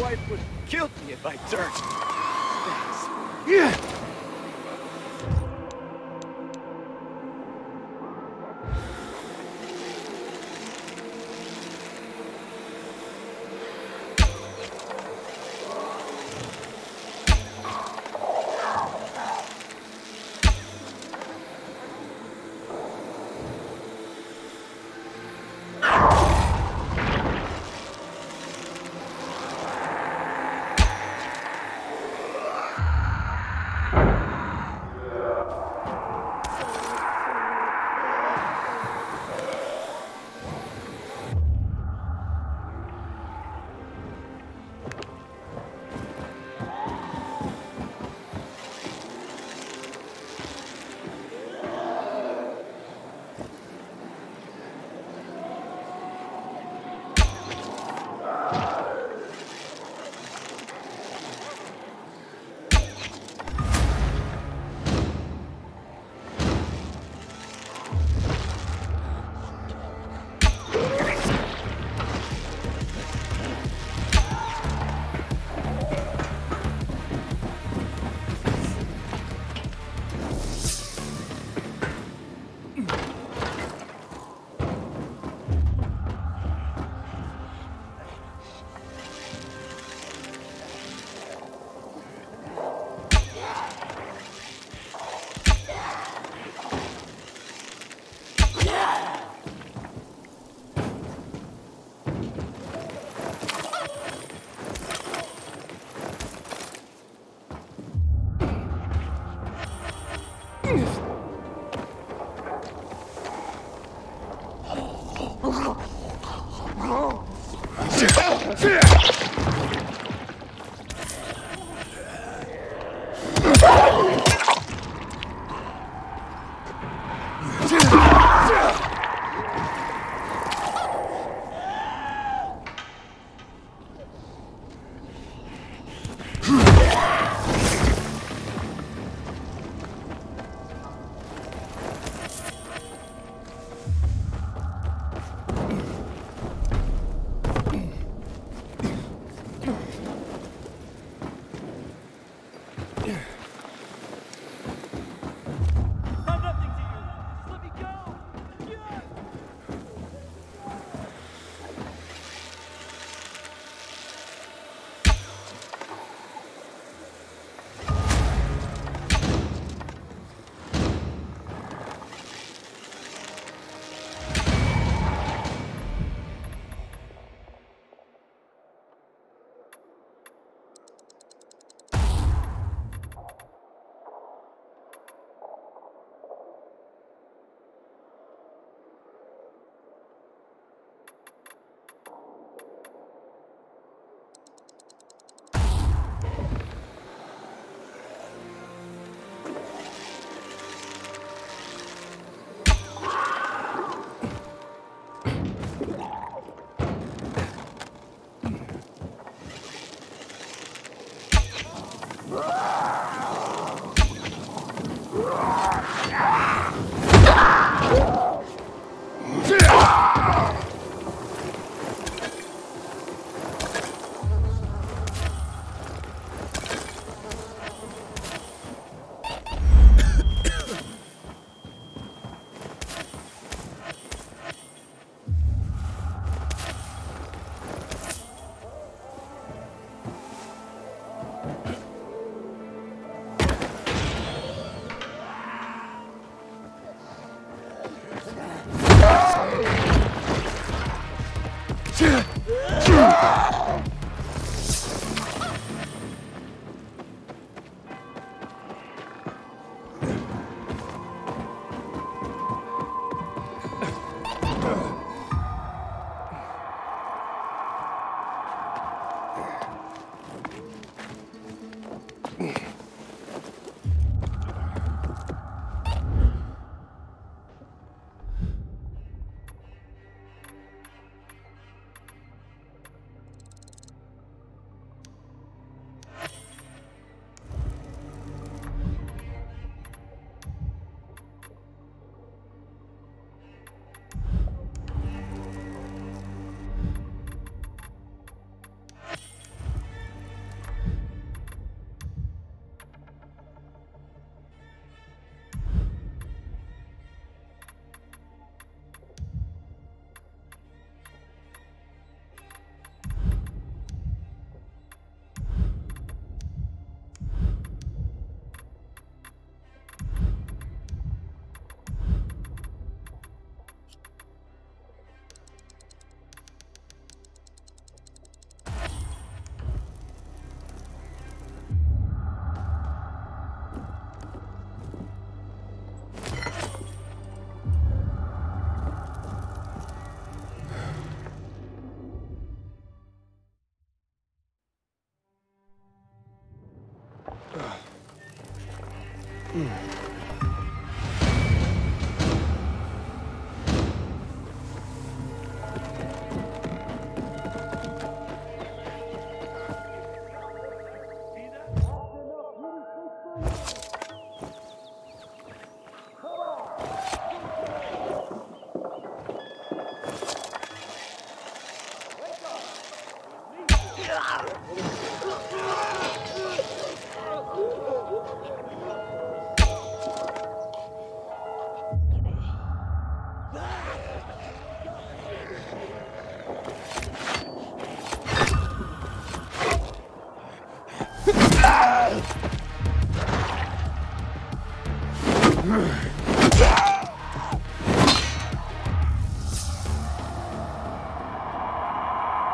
wife would kill me if I turned. Yeah.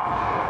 Trapped here.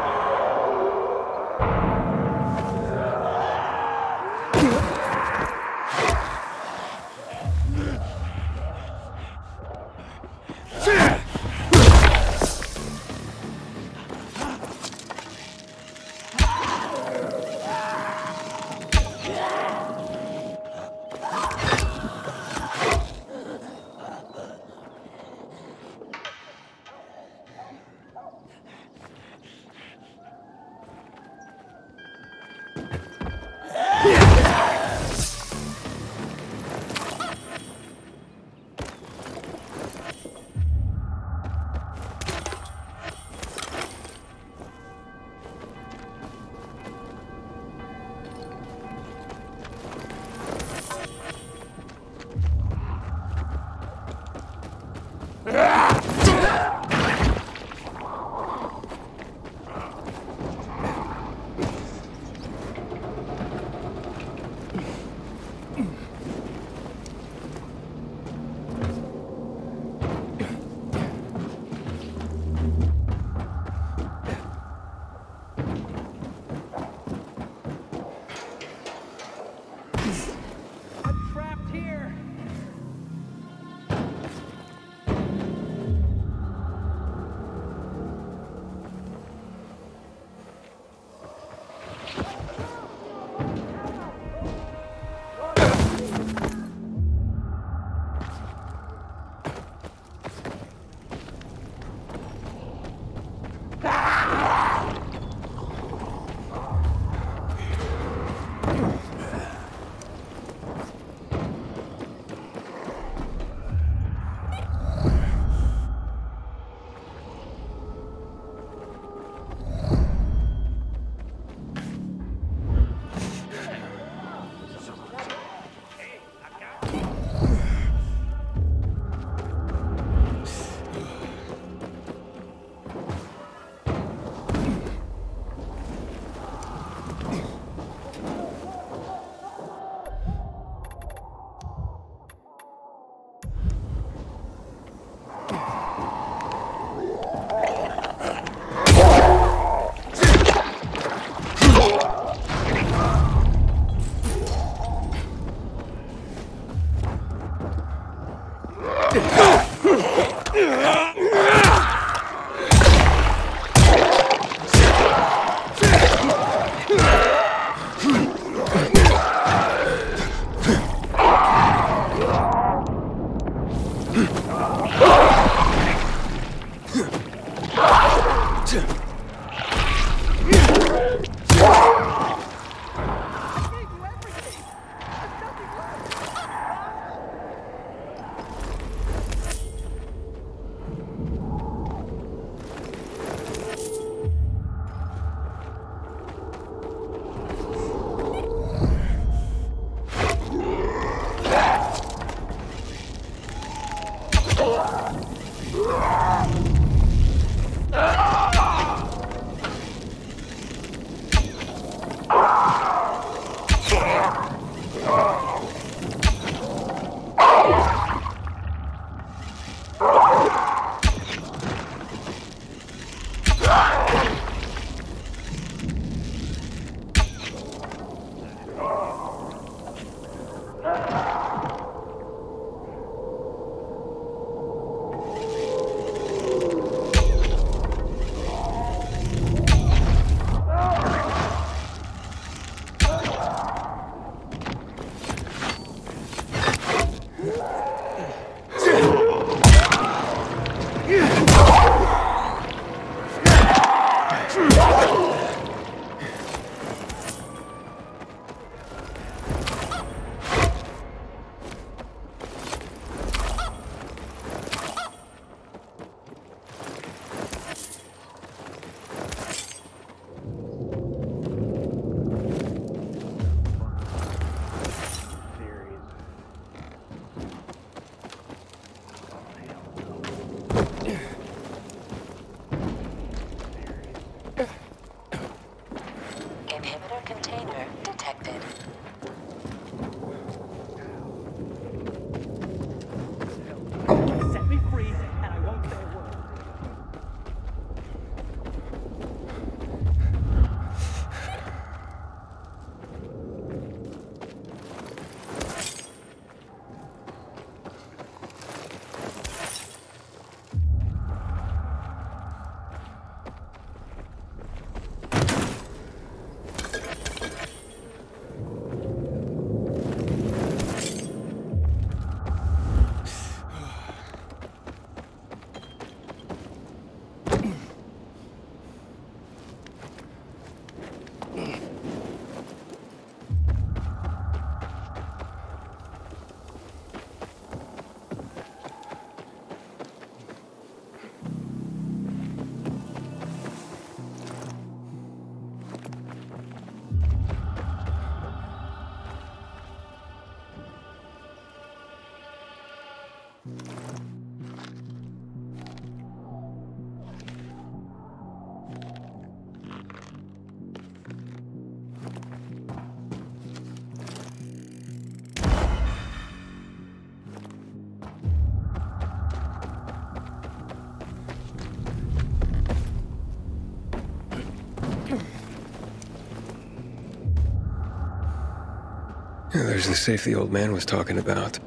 There's the safe the old man was talking about.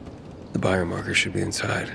The biomarker should be inside.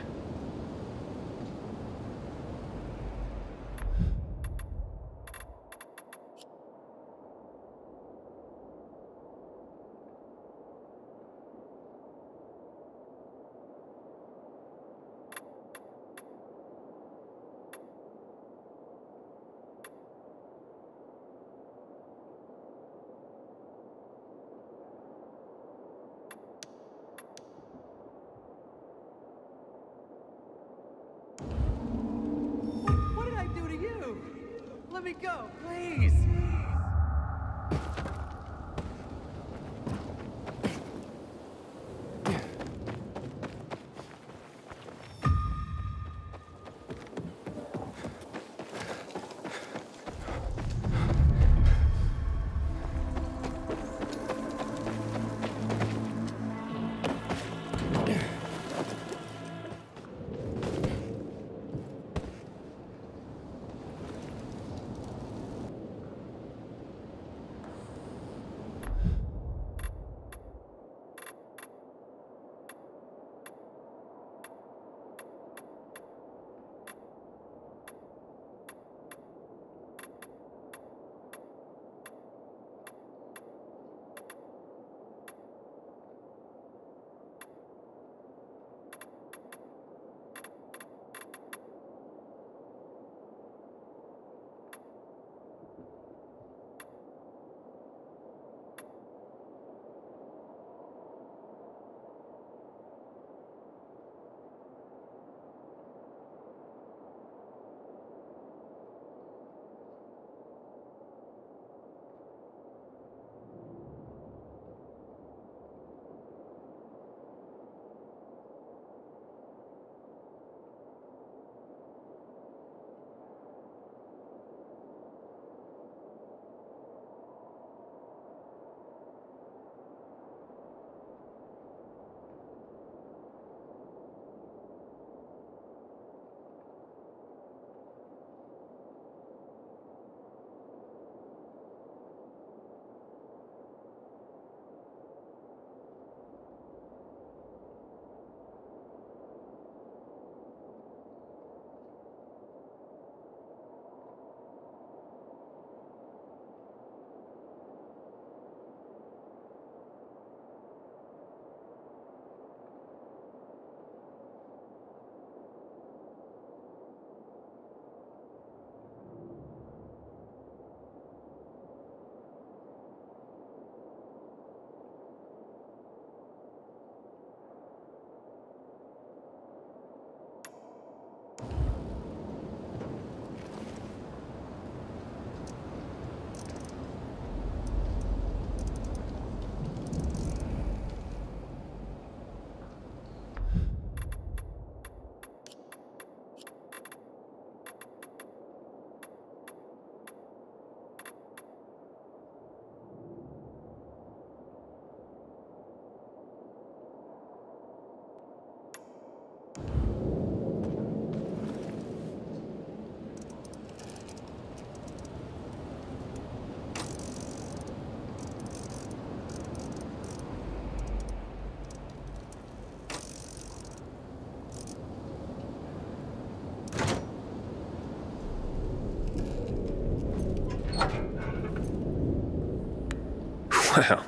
Wow.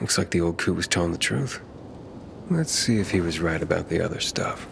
Looks like the old coup was telling the truth. Let's see if he was right about the other stuff.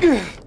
Ugh!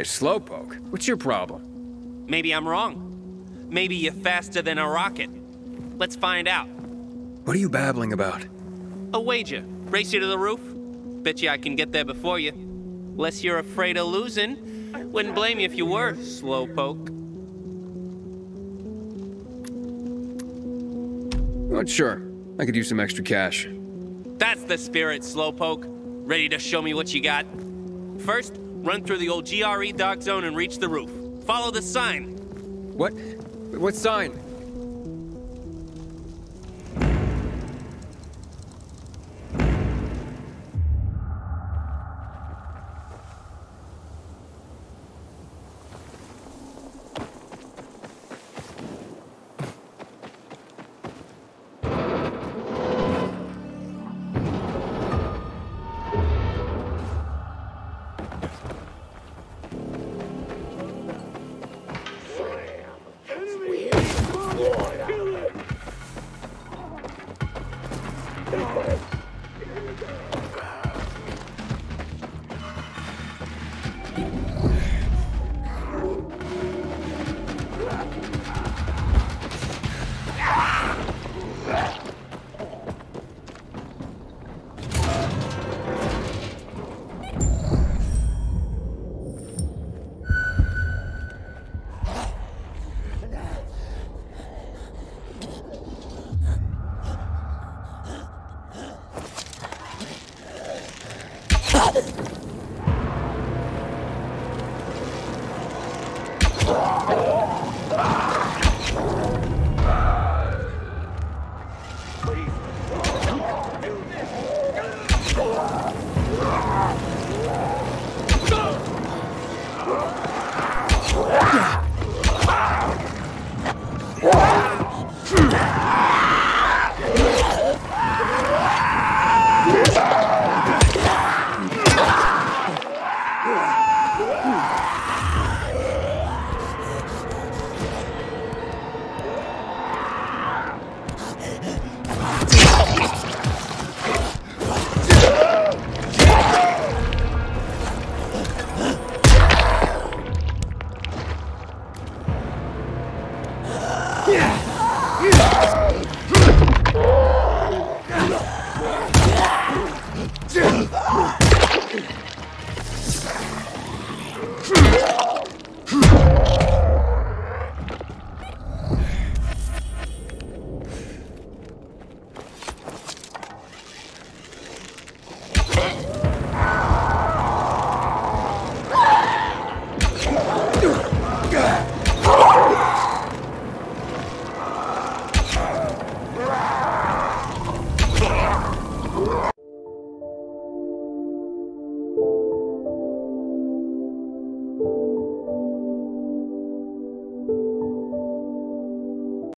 Hey, Slowpoke, what's your problem? Maybe I'm wrong. Maybe you're faster than a rocket. Let's find out. What are you babbling about? A wager. Race you to the roof? Bet you I can get there before you. Unless you're afraid of losing. Wouldn't blame you if you were, Slowpoke. Not sure. I could use some extra cash. That's the spirit, Slowpoke. Ready to show me what you got? First, Run through the old GRE dock zone and reach the roof. Follow the sign. What? What sign?